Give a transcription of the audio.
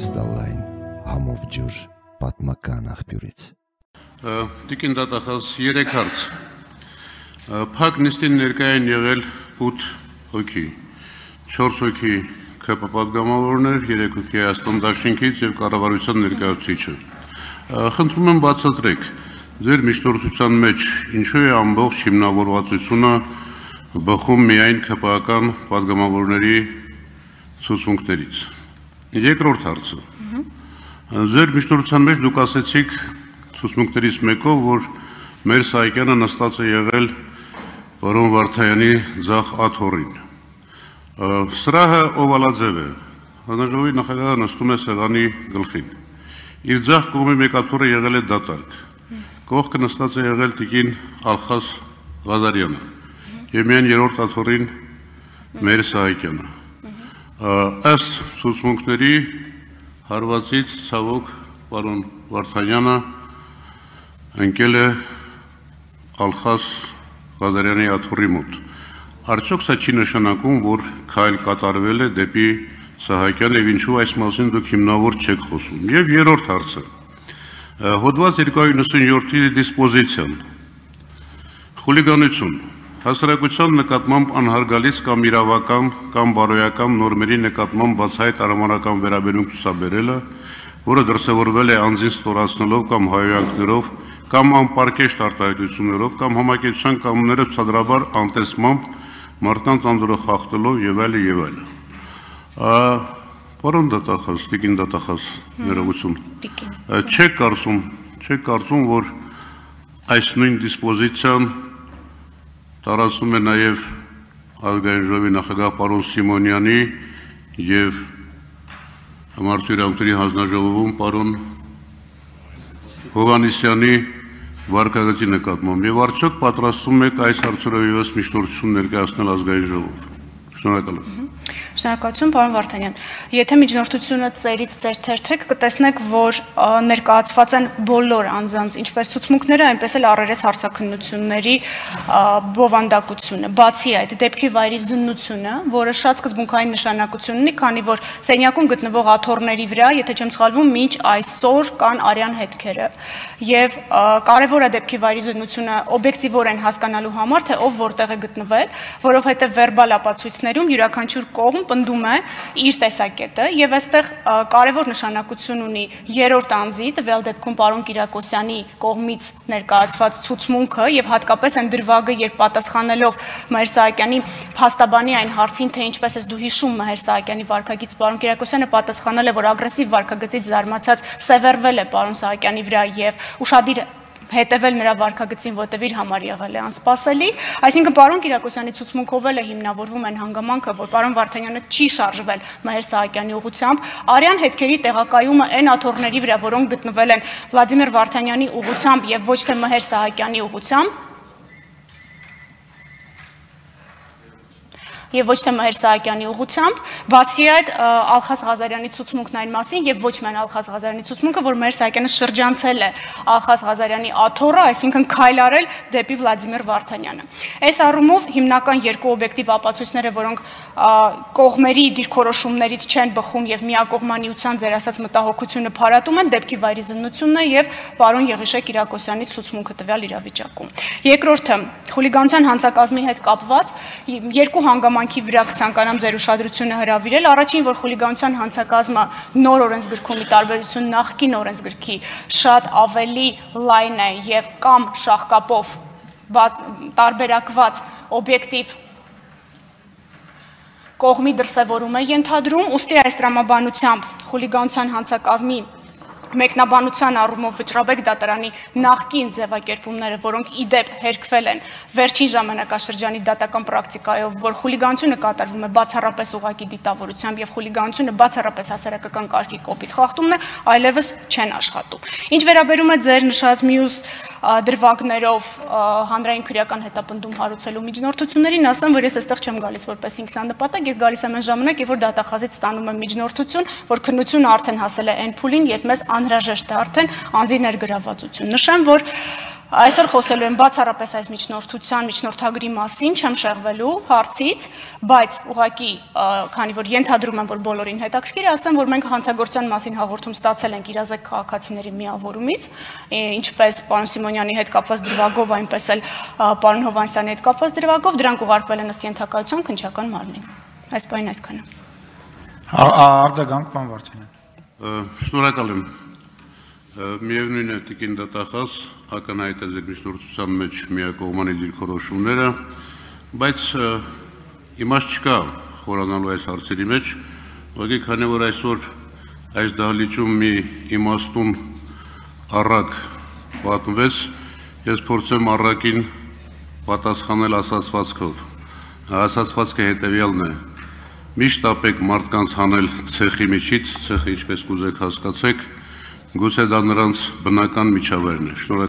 կրիստալային համով ջուր պատմական աղբյուրից։ Տիկին դատախազ 3 հարց։ Փակ նիստին ներկայ են եղել 8 հոգի, 4 հոգի ԿՊ պատգամավորներ, 3 հոգի Հայաստան Դաշինքից եւ կառավարության ներկայացուցիչը։ Խնդրում եմ բացատրեք ձեր միջնորդության մեջ ինչու է ամբողջ հիմնավորվածությունը բխում միայն ԿՊ-ական պատգամավորների ցուցմունքներից։ Երկրորդ հարցը։ Ձեր միջնորդության մեջ դուք ասացիք ցուցմունքներից մեկով, որ մեր Սահակյանը նստած է եղել Վարոն Վարդայանի ցախ աթորին։ Սրահը օվալաձև է։ Հանրաժողովի նախագահը նստում է սեղանի գլխին։ Իր ցախ կողմի մեկ աթորը եղել է դատարկ։ Կողքը նստած է եղել տիկին Ալխաս Ղազարյանը։ Եվ միայն երրորդ աթորին մեր Սահակյանը ըստ ցուցմունքների հարվածից ցավոք պարոն Վարդանյանը ընկել է Ալխաս Ղադարյանի աթոռի մոտ։ Արդյոք սա չի նշանակում, որ քայլ կատարվել է դեպի Սահակյանը եւ ինչու այս մասին դուք հիմնավոր չեք խոսում։ Եվ երրորդ հարցը։ Հոդված 297-ի դիսպոզիցիան։ Խուլիգանություն Հասարակության նկատմամբ անհարգալից կամ իրավական կամ բարոյական նորմերի նկատմամբ բացահայտ արամանական վերաբերմունք ցուսաբերելը, որը դրսևորվել է անձին ստորացնելով կամ հայոյանքներով կամ անպարկեշտ արտահայտություններով կամ համակեցության կանոնները ցածրաբար անտեսմամբ մարդկանց անդորը խախտելով եւ այլ եւ այլ։ Պարոն դատախազ, տիկին դատախազ, ներողություն։ Չեք կարծում, չեք կարծում, որ այս նույն դիսպոզիցիան տարածում է նաև ազգային ժողովի նախագահ պարոն Սիմոնյանի եւ համարտի իրավունքների հանձնաժողովում պարոն Հովանիսյանի վարկագծի նկատմամբ եւ արդյոք պատրաստվում եք այս հարցերով եւս միջնորդություն ներկայացնել ազգային ժողով։ Շնորհակալ եմ։ Շնորհակալություն, պարոն Վարդանյան։ Եթե միջնորդությունը ծերից ծեր թերթեք, կտեսնեք, որ ներկայացված են բոլոր անձանց, ինչպես ցուցմունքները, այնպես էլ առերես հարցակնությունների բովանդակությունը։ Բացի այդ, դեպքի վայրի զննությունը, որը շատ սկզբունքային նշանակություն ունի, քանի որ սենյակում գտնվող աթոռների վրա, եթե չեմ սխալվում, մինչ այսօր կան արյան հետքերը։ Եվ կարևոր է դեպքի վայրի զննությունը օբյեկտիվորեն հասկանալու համար, թե ով որտեղ է գտնվել, որովհետև վերբալ ապացույցներում յուրաքանչյուր կողմ պնդում է իր տեսակետը եւ այստեղ կարևոր նշանակություն ունի երրորդ անձի, տվյալ դեպքում պարոն Կիրակոսյանի կողմից ներկայացված ցուցմունքը եւ հատկապես այն դրվագը, երբ պատասխանելով Մհեր Սահակյանի փաստաբանի այն հարցին, թե ինչպես ես դու հիշում Մհեր Սահակյանի վարկագից պարոն Կիրակոսյանը պատասխանել է, որ ագրեսիվ վարկագծից զարմացած սևեռվել է պարոն Սահակյանի վրա եւ ուշադիր հետևել նրա վարկագծին, որտեվ իր համար եղել է անսպասելի։ Այսինքն պարոն Կիրակոսյանի ցուցմունքով էլ է հիմնավորվում այն հանգամանքը, որ պարոն Վարդանյանը չի շարժվել Մհեր Սահակյանի ուղությամբ։ Արյան հետքերի տեղակայումը այն աթոռների վրա, որոնք գտնվել են Վլադիմիր Վարդանյանի ուղությամբ եւ ոչ թե Մհեր Սահակյանի ուղությամբ, եւ ոչ թե Մհեր Սահակյանի ուղությամբ, բացի այդ Ալխաս Ղազարյանի ցուցմունքն այն մասին եւ ոչ միայն Ալխաս Ղազարյանի ցուցմունքը, որ Մհեր Սահակյանը շրջանցել է Ալխաս Ղազարյանի աթոռը, այսինքն քայլ արել դեպի Վլադիմիր Վարդանյանը։ Այս առումով հիմնական երկու օբյեկտիվ ապացույցները, որոնք կողմերի դիրքորոշումներից չեն բխում եւ միակողմանիության ձեր ասած մտահոգությունը փարատում են դեպքի վայրի զննությունն է եւ պարոն Եղիշե Կիրակոսյանի ցուցմունքը տվյալ իրավիճակում։ Երկրորդը խուլիգանության հանցակազմի հետ կապված երկու հանգամանք հանգամանքի վրա կցանկանամ ձեր ուշադրությունը հրավիրել։ Առաջին, որ խուլիգանության հանցակազմը նոր օրենսգրքումի տարբերություն նախկին օրենսգրքի շատ ավելի լայն է եւ կամ շահկապով տարբերակված օբյեկտիվ կողմի դրսևորում է ենթադրում, ուստի այս տրամաբանությամբ խուլիգանության հանցակազմի մեկնաբանության առումով վճռաբեկ դատարանի նախկին ձևակերպումները, որոնք իդեպ հերկվել են վերջին ժամանակաշրջանի դատական պրակտիկայով, որ խուլիգանությունը կատարվում է բացառապես ուղակի դիտավորությամբ եւ խուլիգանությունը բացառապես հասարակական կարգի կոպիտ խախտումն է, այլևս չեն աշխատում։ Ինչ վերաբերում է ձեր նշած մյուս դրվագներով հանրային քրեական հետապնդում հարուցելու միջնորդություններին, ասեմ, որ ես այստեղ չեմ գալիս որպես ինքնանպատակ, ես գալիս եմ այն ժամանակ, երբ որ դատախազից ստանում եմ միջնորդություն, որ քննությունը արդեն հասել է այն փուլին, երբ մեզ անհրաժեշտ է արդեն անձի ներգրավվածություն։ Նշեմ, որ Այսօր խոսելու եմ բացառապես այս միջնորդության, միջնորդագրի մասին, չեմ շեղվելու հարցից, բայց ուղղակի, քանի որ ենթադրում եմ, որ բոլորին հետաքրքիր է, ասեմ, որ մենք հանցագործության մասին հաղորդում ստացել ենք իրազեկ քաղաքացիների միավորումից, ինչպես պարոն Սիմոնյանի հետ կապված դրվագով, այնպես էլ պարոն Հովանսյանի հետ կապված դրվագով, դրանք ուղարկվել են ըստ ենթակայության քնչական մարմնին։ Այս բանին այսքանը։ Արձագանք պարոն Վարդանյան։ Շնորհակալ եմ Միևնույն է տիկին դատախազ ակնհայտ է ձեր միջնորդության մեջ միակողմանի դիրքորոշումները, բայց իմաստ չկա խորանալու այս հարցերի մեջ, ուղղակի քանի որ այսօր այս դահլիճում մի իմաստուն առակ պատմվեց, ես փորձեմ առակին պատասխանել ասացվածքով։ Ասացվածքը հետևյալն է. միշտ ապեք մարդկանց հանել ցեխի միջից, ցեխը ինչպես կուզեք հասկացեք, Գուցե դա նրանց բնական միջավայրն է։ Շնորհակալ